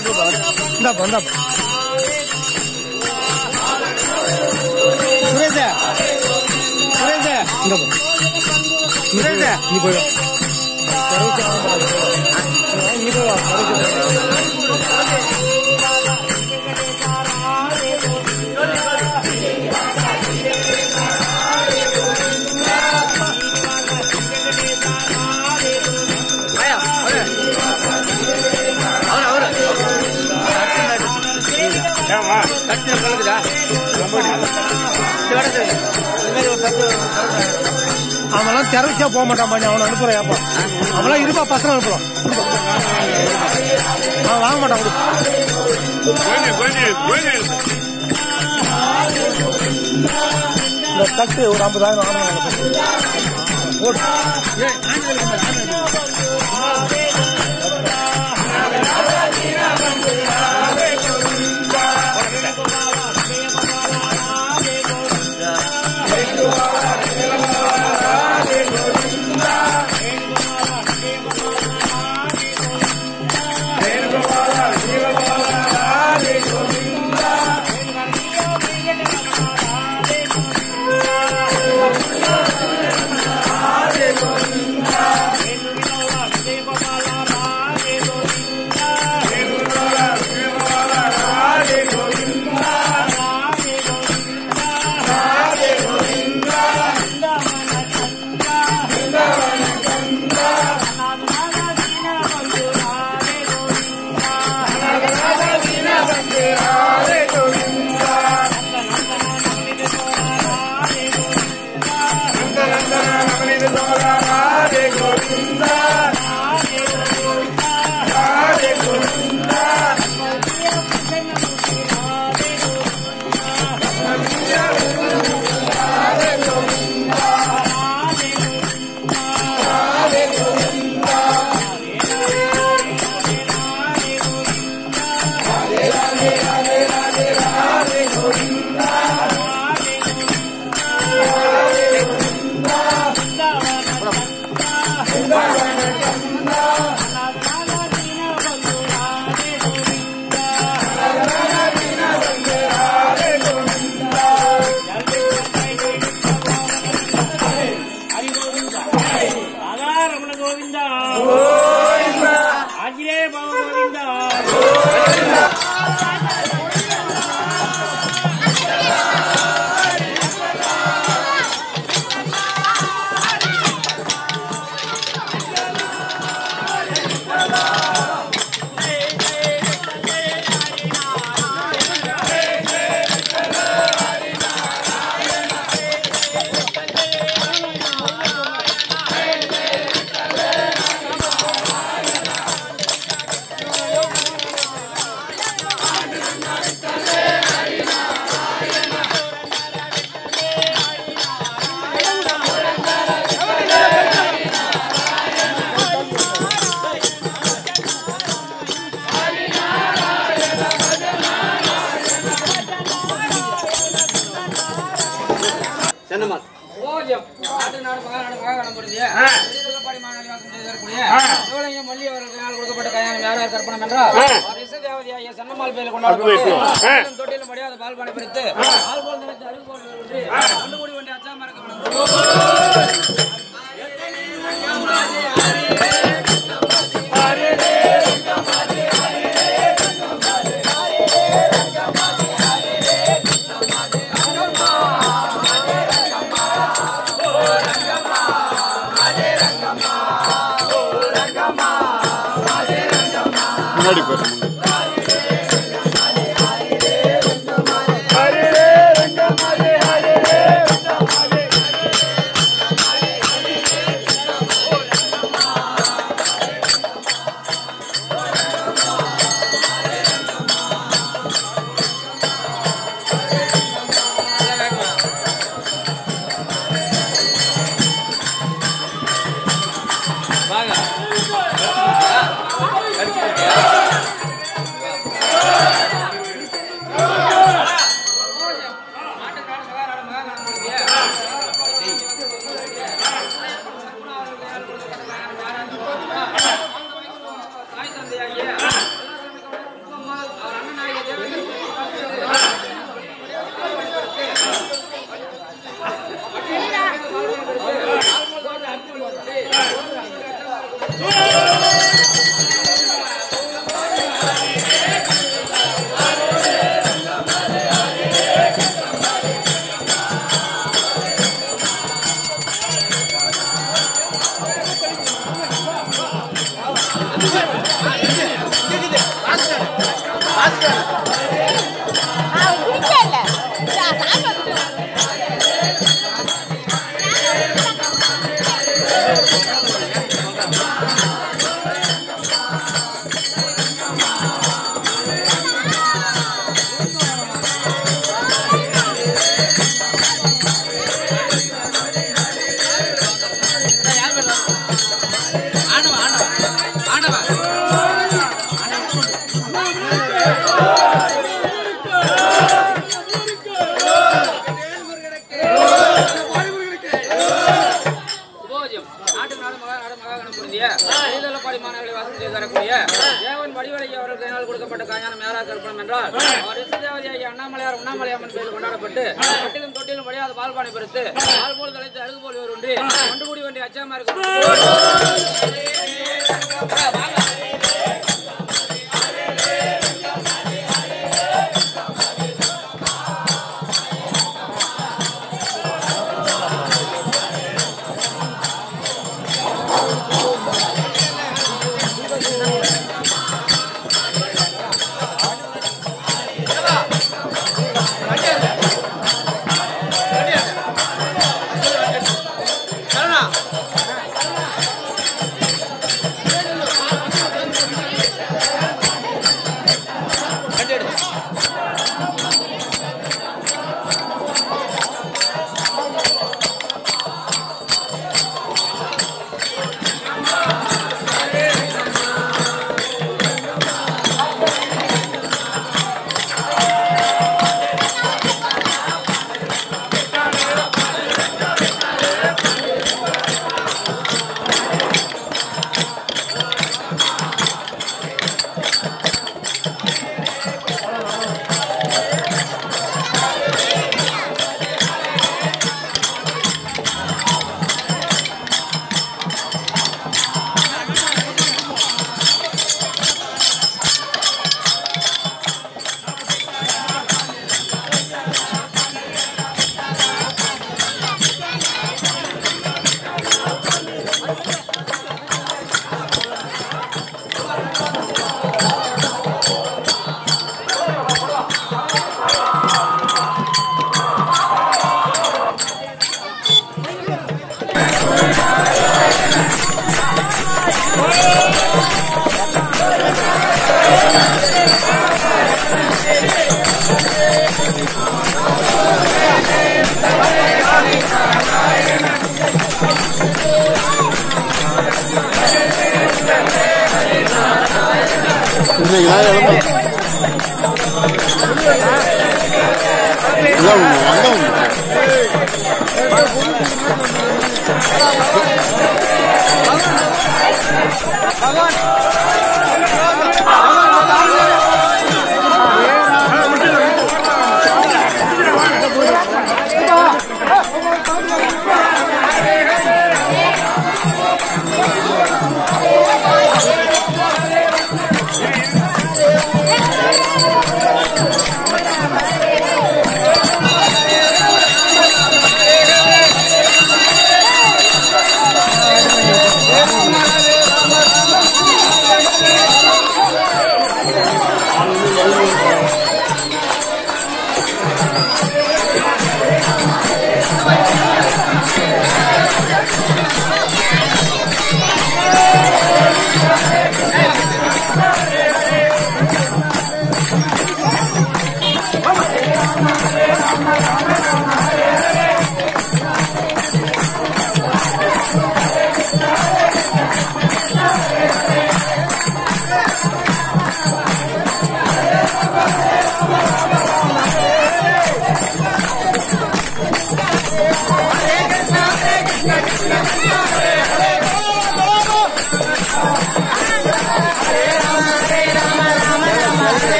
那不，那不。谁在？谁在？那不。谁在？你不有？小刘小刘，哎，你不有？小刘。வா அவன்லாம் திறச்சா போக மாட்டான் பாண்டி அவனை அனுப்புறேன் ஏப்பா அவன்லாம் இருப்பா பசங்க அனுப்பலாம் அவன் வாங்க மாட்டான். இந்த தட்டு ஒரு ஐம்பதாயிரம் வாங்க ஓடு Radha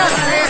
Tá certo.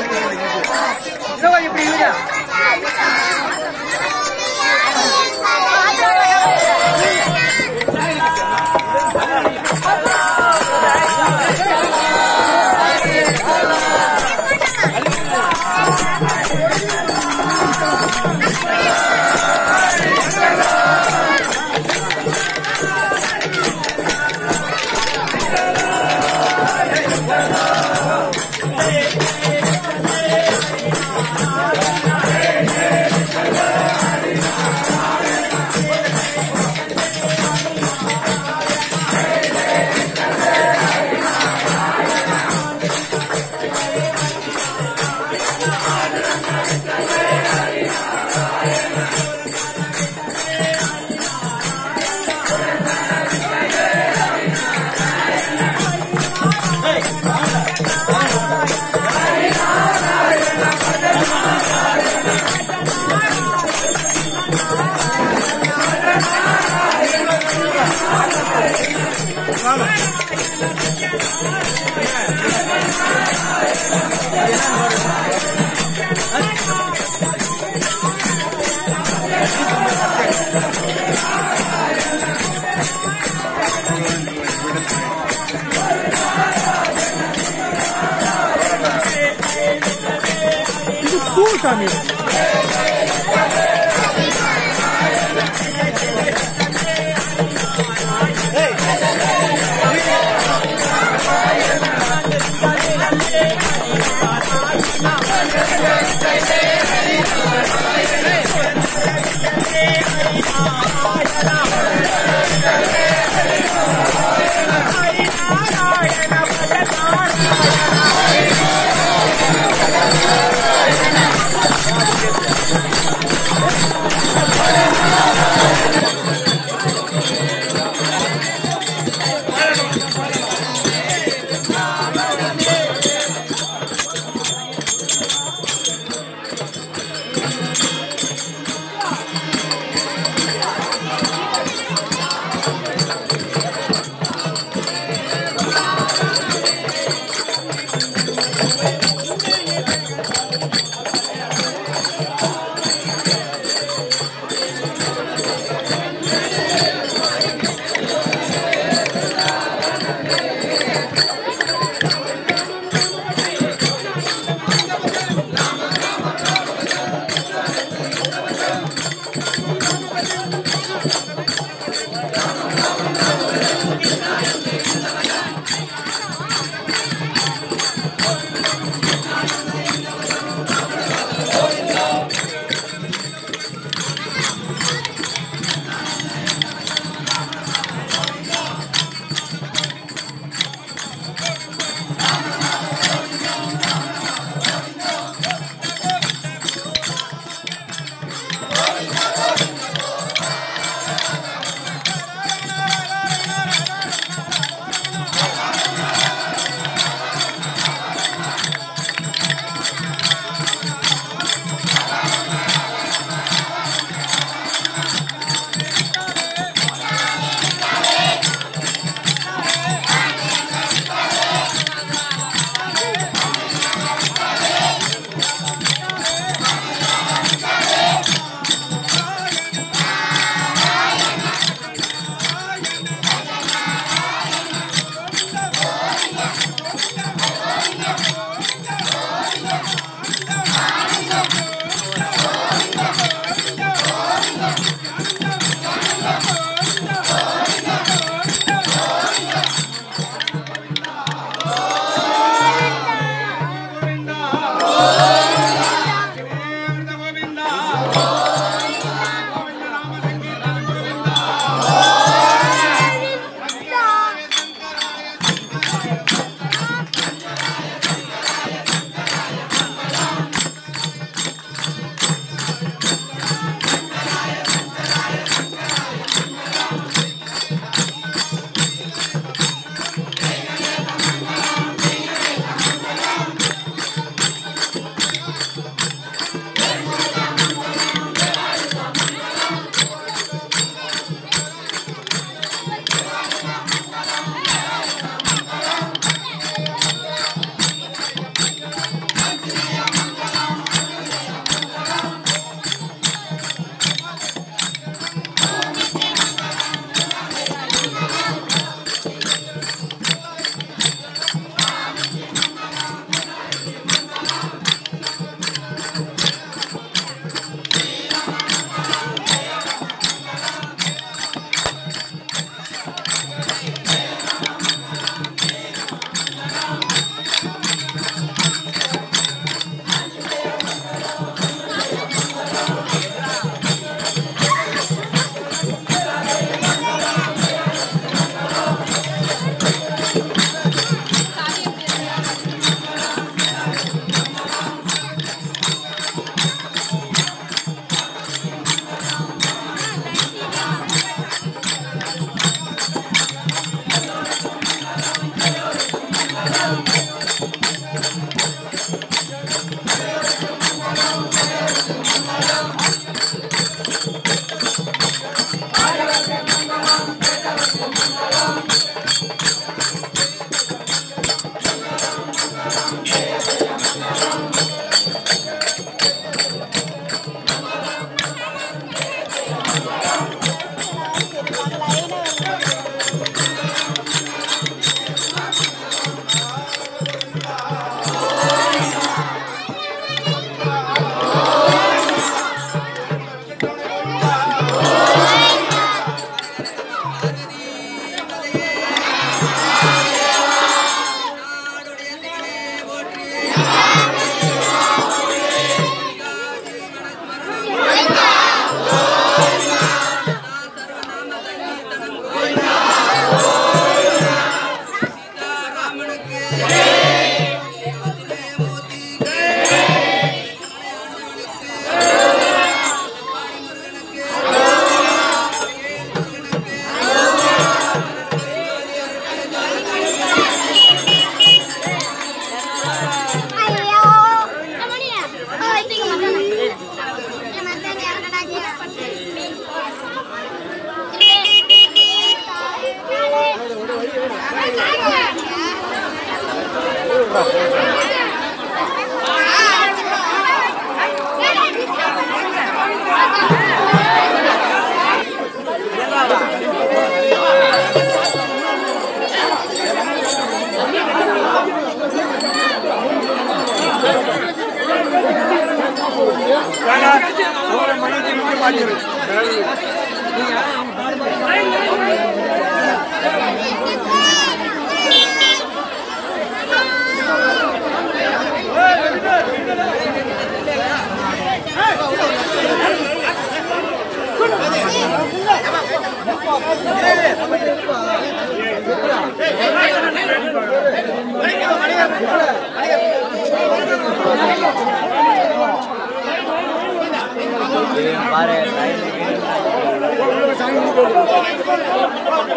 Thank you.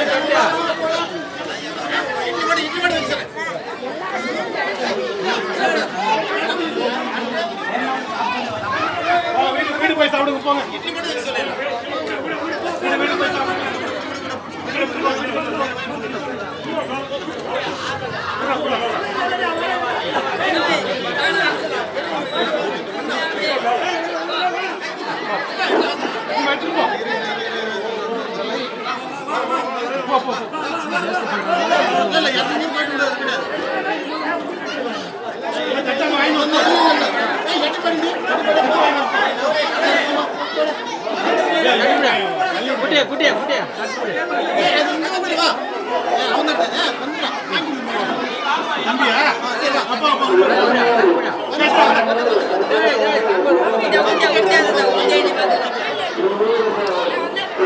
தெரியல புடியா புடா புடா வீடு போய் சாப்பிடுங்க போங்க குட்டியா குட்டியா குட்டியா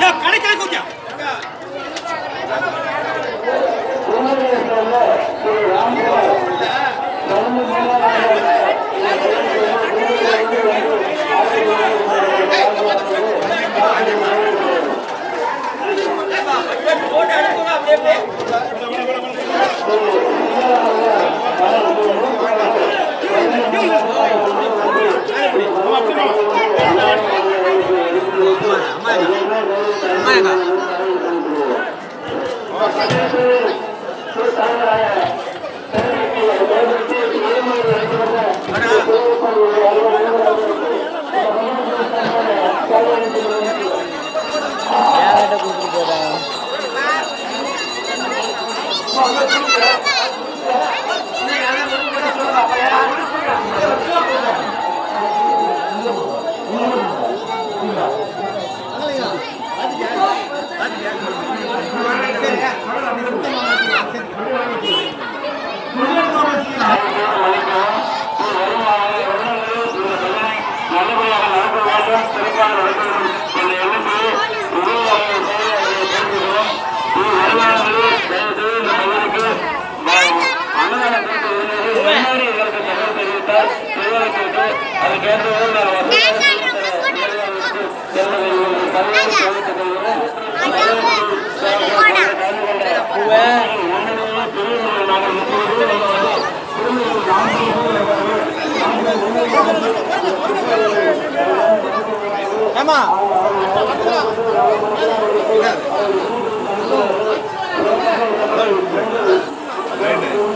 야, 가래 깔고 자. Mana? Mana? பயிர்